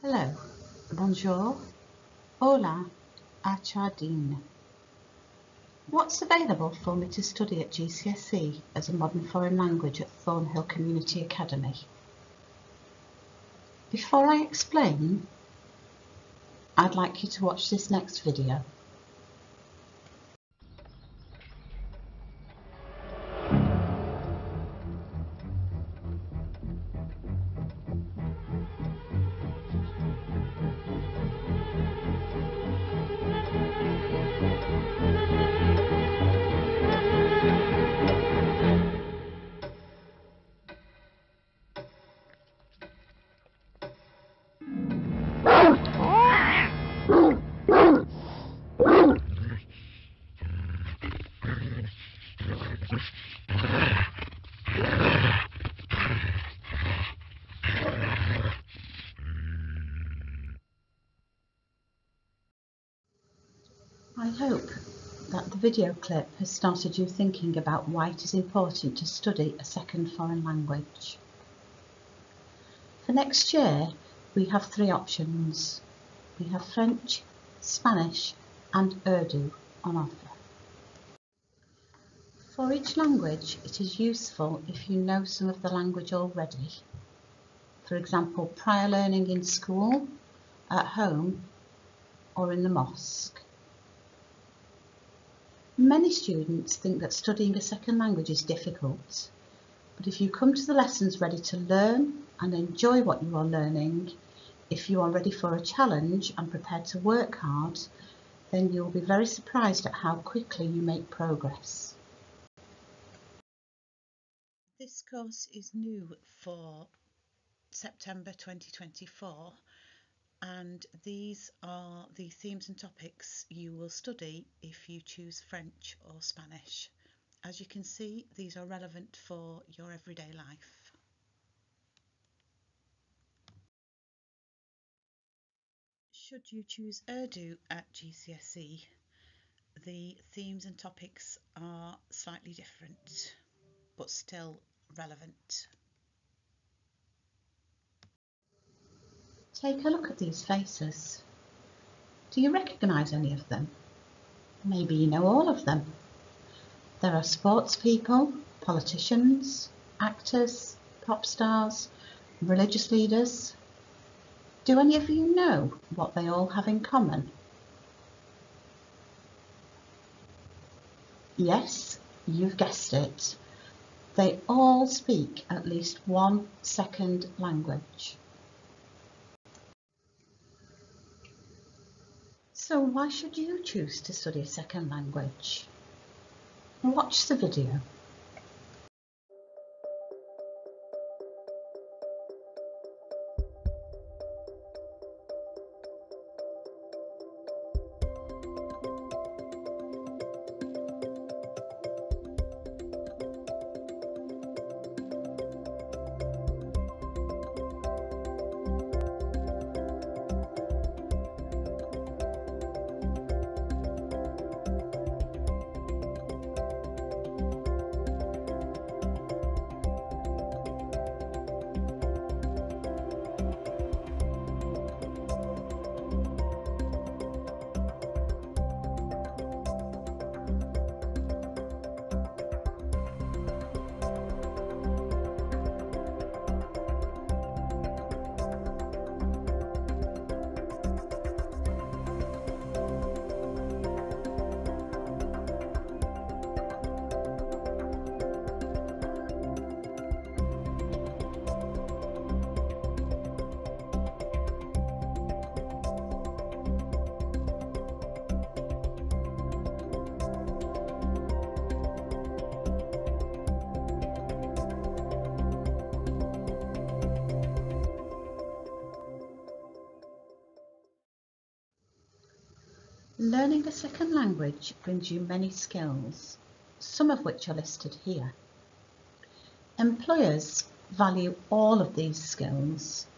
Hello, bonjour, hola, achardine. What's available for me to study at GCSE as a modern foreign language at Thornhill Community Academy? Before I explain, I'd like you to watch this next video. I hope that the video clip has started you thinking about why it is important to study a second foreign language. For next year, we have three options. We have French, Spanish and Urdu on offer. For each language, it is useful if you know some of the language already. For example, prior learning in school, at home or in the mosque. Many students think that studying a second language is difficult, but if you come to the lessons ready to learn and enjoy what you are learning, if you are ready for a challenge and prepared to work hard, then you will be very surprised at how quickly you make progress. This course is new for September 2024 and these are the themes and topics you will study if you choose French or Spanish. As you can see, these are relevant for your everyday life. Should you choose Urdu at GCSE, the themes and topics are slightly different, but still relevant. Take a look at these faces. Do you recognise any of them? Maybe you know all of them. There are sports people, politicians, actors, pop stars, religious leaders. Do any of you know what they all have in common? Yes, you've guessed it. They all speak at least one second language. So why should you choose to study a second language? Watch the video. Learning a second language brings you many skills, some of which are listed here. Employers value all of these skills.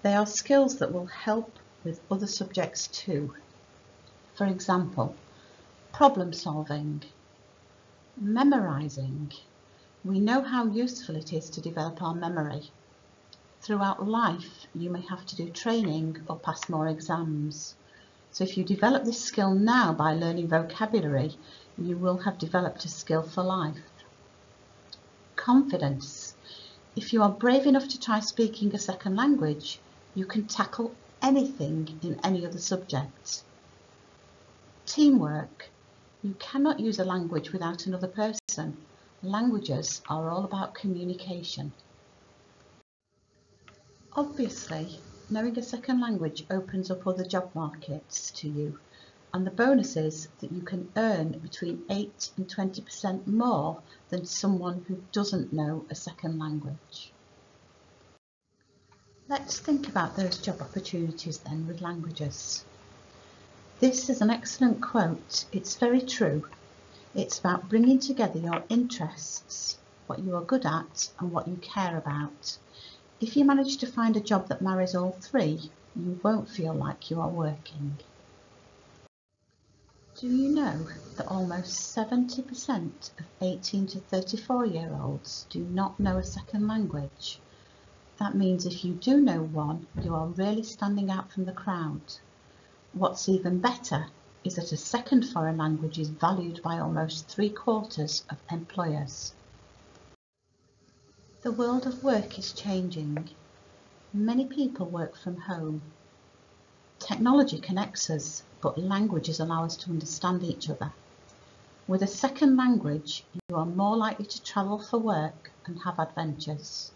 They are skills that will help with other subjects too. For example, problem solving, memorising. We know how useful it is to develop our memory. throughout life you may have to do training or pass more exams. So if you develop this skill now by learning vocabulary, you will have developed a skill for life. Confidence. If you are brave enough to try speaking a second language, you can tackle anything in any other subject. Teamwork. You cannot use a language without another person. Languages are all about communication. Obviously, knowing a second language opens up other job markets to you and the bonus is that you can earn between 8 and 20% more than someone who doesn't know a second language. Let's think about those job opportunities then with languages. This is an excellent quote. It's very true. It's about bringing together your interests, what you are good at and what you care about. If you manage to find a job that marries all three, you won't feel like you are working. Do you know that almost 70% of 18 to 34 year olds do not know a second language? That means if you do know one, you are really standing out from the crowd. What's even better is that a second foreign language is valued by almost three quarters of employers. The world of work is changing. Many people work from home. Technology connects us, but languages allow us to understand each other. With a second language, you are more likely to travel for work and have adventures.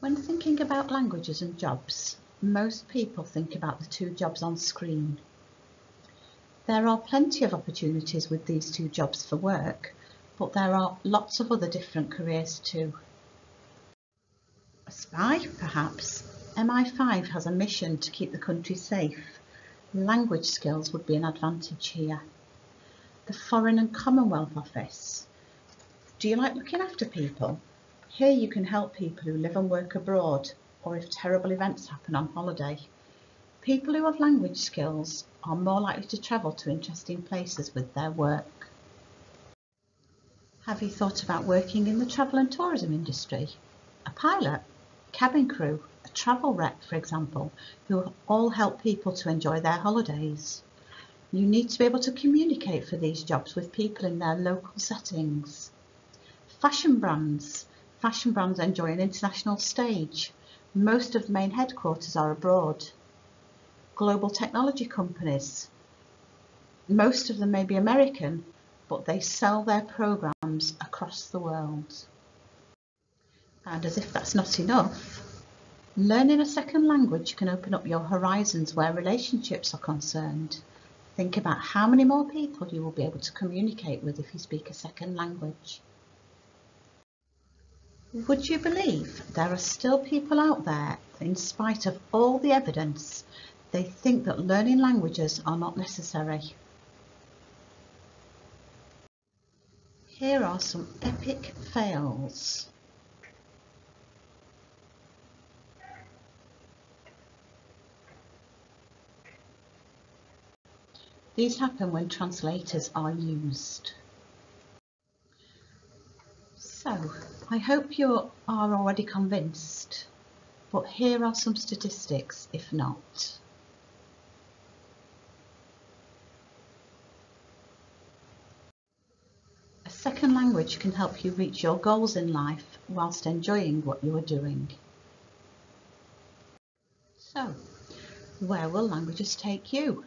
When thinking about languages and jobs, most people think about the two jobs on screen. There are plenty of opportunities with these two jobs for work, but there are lots of other different careers too. A spy, perhaps. MI5 has a mission to keep the country safe. Language skills would be an advantage here. The Foreign and Commonwealth Office. Do you like looking after people? Here you can help people who live and work abroad or if terrible events happen on holiday. People who have language skills are more likely to travel to interesting places with their work. Have you thought about working in the travel and tourism industry? A pilot, cabin crew, a travel rep, for example, who all help people to enjoy their holidays. You need to be able to communicate for these jobs with people in their local settings. Fashion brands. Fashion brands enjoy an international stage. Most of the main headquarters are abroad. Global technology companies. Most of them may be American, but they sell their programs across the world. And as if that's not enough, learning a second language can open up your horizons where relationships are concerned. Think about how many more people you will be able to communicate with if you speak a second language. Would you believe there are still people out there, in spite of all the evidence, they think that learning languages are not necessary? Here are some epic fails. These happen when translators are used. So, I hope you are already convinced, but here are some statistics if not. Second language can help you reach your goals in life whilst enjoying what you are doing. So, where will languages take you?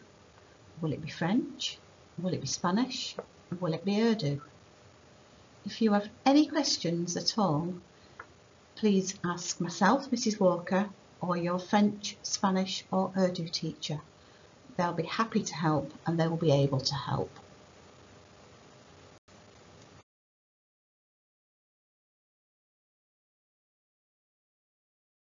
Will it be French? Will it be Spanish? Will it be Urdu? If you have any questions at all, please ask myself, Mrs Walker, or your French, Spanish or Urdu teacher. They'll be happy to help and they will be able to help.